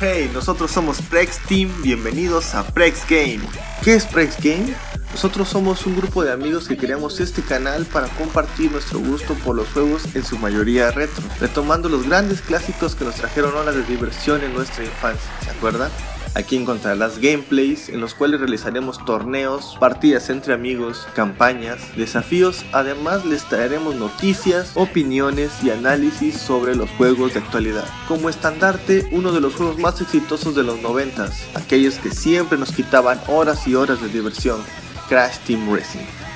Hey, nosotros somos Prex Team, bienvenidos a Prex Game. ¿Qué es Prex Game? Nosotros somos un grupo de amigos que creamos este canal para compartir nuestro gusto por los juegos en su mayoría retro, retomando los grandes clásicos que nos trajeron horas de diversión en nuestra infancia, ¿se acuerdan? Aquí encontrarás gameplays en los cuales realizaremos torneos, partidas entre amigos, campañas, desafíos, además les traeremos noticias, opiniones y análisis sobre los juegos de actualidad. Como estandarte, uno de los juegos más exitosos de los 90s, aquellos que siempre nos quitaban horas y horas de diversión, Crash Team Racing.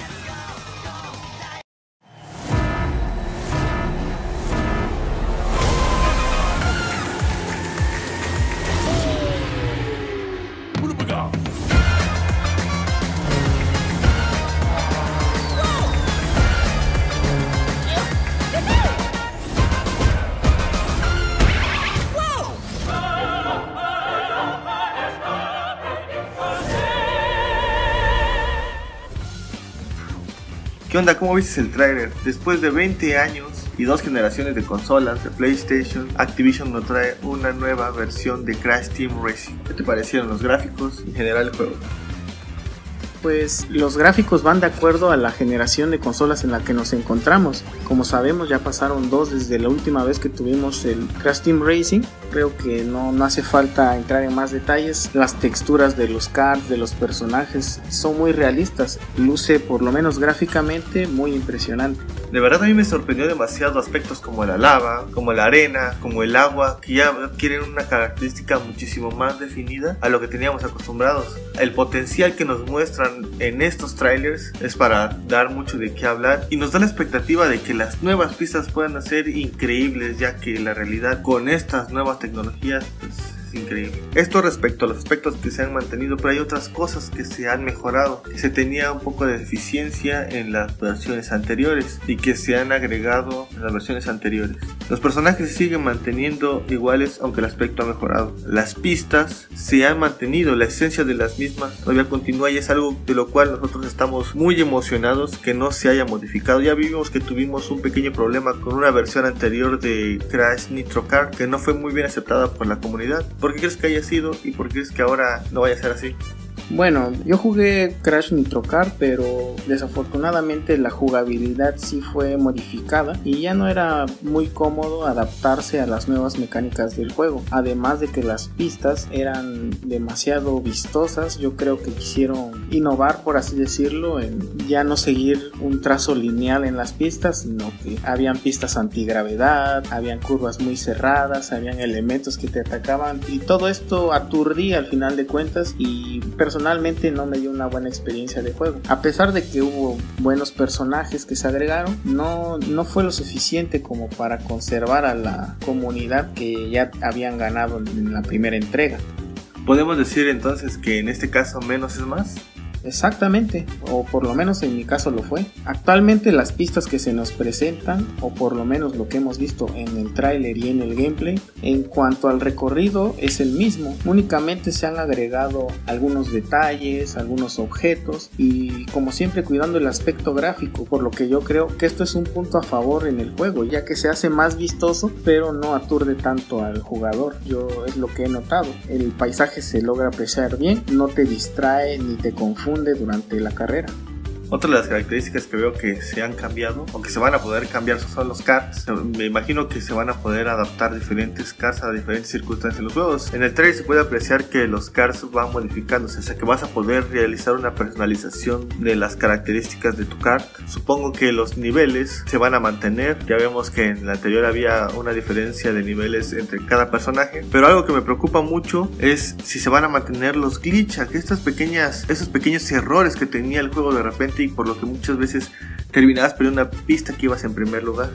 ¿Qué onda? ¿Cómo viste el trailer? Después de 20 años y dos generaciones de consolas de PlayStation, Activision nos trae una nueva versión de Crash Team Racing. ¿Qué te parecieron los gráficos en general el juego? Pues los gráficos van de acuerdo a la generación de consolas en la que nos encontramos. Como sabemos ya pasaron dos desde la última vez que tuvimos el Crash Team Racing. Creo que no, no hace falta entrar en más detalles. Las texturas de los cards, de los personajes son muy realistas. Luce por lo menos gráficamente muy impresionante. De verdad a mí me sorprendió demasiado aspectos como la lava, como la arena, como el agua, que ya adquieren una característica muchísimo más definida a lo que teníamos acostumbrados. El potencial que nos muestran en estos trailers es para dar mucho de qué hablar y nos da la expectativa de que las nuevas pistas puedan ser increíbles ya que la realidad con estas nuevas tecnologías pues, es increíble. Esto respecto a los aspectos que se han mantenido, pero hay otras cosas que se han mejorado, que se tenía un poco de deficiencia en las versiones anteriores y que se han agregado en las versiones anteriores. Los personajes se siguen manteniendo iguales aunque el aspecto ha mejorado. Las pistas se han mantenido, la esencia de las mismas todavía continúa y es algo de lo cual nosotros estamos muy emocionados que no se haya modificado. Ya vimos que tuvimos un pequeño problema con una versión anterior de Crash Nitro Kart que no fue muy bien aceptada por la comunidad. ¿Por qué crees que haya sido y por qué crees que ahora no vaya a ser así? Bueno, yo jugué Crash Nitro Kart, pero desafortunadamente la jugabilidad sí fue modificada y ya no era muy cómodo adaptarse a las nuevas mecánicas del juego. Además de que las pistas eran demasiado vistosas, yo creo que quisieron innovar, por así decirlo, en ya no seguir un trazo lineal en las pistas, sino que habían pistas antigravedad, habían curvas muy cerradas, habían elementos que te atacaban y todo esto aturdía al final de cuentas y personalmente no me dio una buena experiencia de juego. A pesar de que hubo buenos personajes que se agregaron, no, no fue lo suficiente como para conservar a la comunidad que ya habían ganado en la primera entrega. ¿Podemos decir entonces que en este caso menos es más? Exactamente, o por lo menos en mi caso lo fue. Actualmente las pistas que se nos presentan, o por lo menos lo que hemos visto en el tráiler y en el gameplay, en cuanto al recorrido es el mismo. Únicamente se han agregado algunos detalles, algunos objetos y como siempre cuidando el aspecto gráfico, por lo que yo creo que esto es un punto a favor en el juego, ya que se hace más vistoso, pero no aturde tanto al jugador. Yo es lo que he notado. El paisaje se logra apreciar bien, no te distrae ni te confunde durante la carrera. Otra de las características que veo que se han cambiado, o que se van a poder cambiar, son los cards. Me imagino que se van a poder adaptar diferentes cards a diferentes circunstancias en los juegos. En el trailer se puede apreciar que los cards van modificándose, o sea que vas a poder realizar una personalización de las características de tu card. Supongo que los niveles se van a mantener. Ya vemos que en el anterior había una diferencia de niveles entre cada personaje. Pero algo que me preocupa mucho es si se van a mantener los glitch, que estas pequeñas, esos pequeños errores que tenía el juego de repente y por lo que muchas veces terminabas perdiendo una pista que ibas en primer lugar.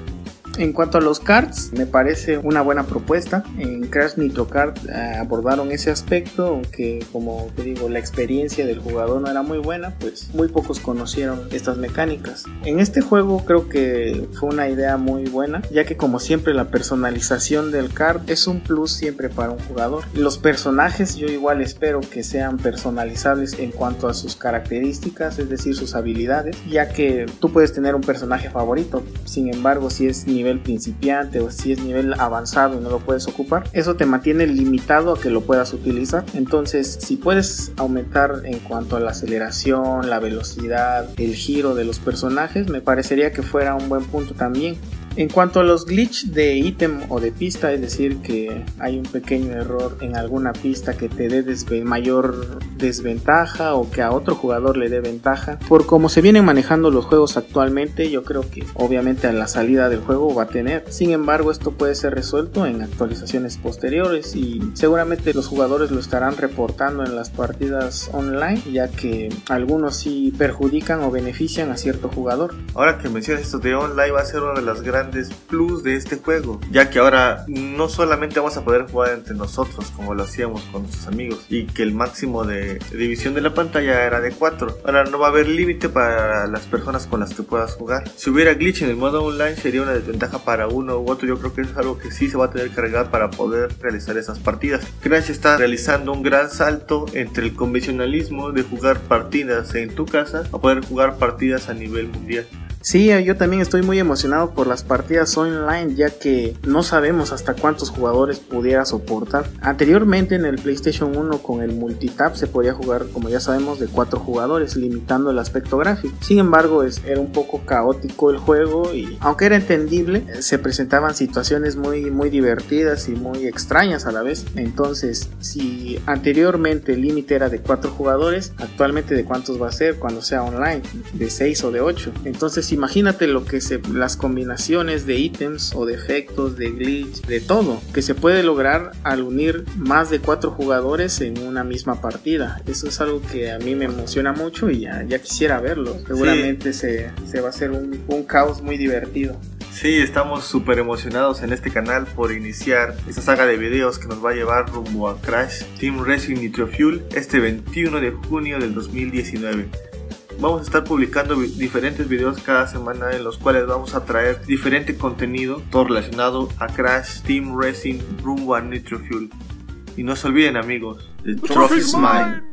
En cuanto a los cards, me parece una buena propuesta. En Crash Nitro Kart eh, abordaron ese aspecto, aunque como te digo, la experiencia del jugador no era muy buena, pues muy pocos conocieron estas mecánicas. En este juego creo que fue una idea muy buena, ya que como siempre la personalización del card es un plus siempre para un jugador. Los personajes yo igual espero que sean personalizables en cuanto a sus características, es decir, sus habilidades, ya que tú puedes tener un personaje favorito, sin embargo si es nivel principiante o si es nivel avanzado y no lo puedes ocupar, eso te mantiene limitado a que lo puedas utilizar. Entonces, si puedes aumentar en cuanto a la aceleración, la velocidad, el giro de los personajes, me parecería que fuera un buen punto también. En cuanto a los glitch de ítem o de pista, es decir, que hay un pequeño error en alguna pista que te dé mayor desventaja o que a otro jugador le dé ventaja, por cómo se vienen manejando los juegos actualmente, yo creo que obviamente a la salida del juego va a tener. Sin embargo, esto puede ser resuelto en actualizaciones posteriores y seguramente los jugadores lo estarán reportando en las partidas online, ya que algunos sí perjudican o benefician a cierto jugador. Ahora que mencionas esto de online, va a ser una de las grandes plus de este juego, ya que ahora no solamente vamos a poder jugar entre nosotros como lo hacíamos con nuestros amigos y que el máximo de, división de la pantalla era de 4, ahora no va a haber límite para las personas con las que puedas jugar. Si hubiera glitch en el modo online sería una desventaja para uno u otro, yo creo que es algo que sí se va a tener que arreglar para poder realizar esas partidas. Crash está realizando un gran salto entre el convencionalismo de jugar partidas en tu casa a poder jugar partidas a nivel mundial. Sí, yo también estoy muy emocionado por las partidas online ya que no sabemos hasta cuántos jugadores pudiera soportar. Anteriormente en el PlayStation 1 con el multitap se podía jugar como ya sabemos de 4 jugadores limitando el aspecto gráfico. Sin embargo es, era un poco caótico el juego y aunque era entendible se presentaban situaciones muy, muy divertidas y muy extrañas a la vez. Entonces si anteriormente el límite era de 4 jugadores, actualmente de cuántos va a ser cuando sea online, de 6 o de 8. Entonces imagínate lo que se, las combinaciones de ítems o de efectos, de glitch, de todo, que se puede lograr al unir más de cuatro jugadores en una misma partida. Eso es algo que a mí me emociona mucho y ya, quisiera verlo. Seguramente se, va a hacer un, un caos muy divertido. Sí, estamos súper emocionados en este canal por iniciar esta saga de videos que nos va a llevar rumbo a Crash Team Racing Nitro Fuel este 21 de junio del 2019 vamos a estar publicando diferentes videos cada semana en los cuales vamos a traer diferente contenido, todo relacionado a Crash, Team Racing, rumbo a Nitro Fuel. Y no se olviden amigos, the trophy smile.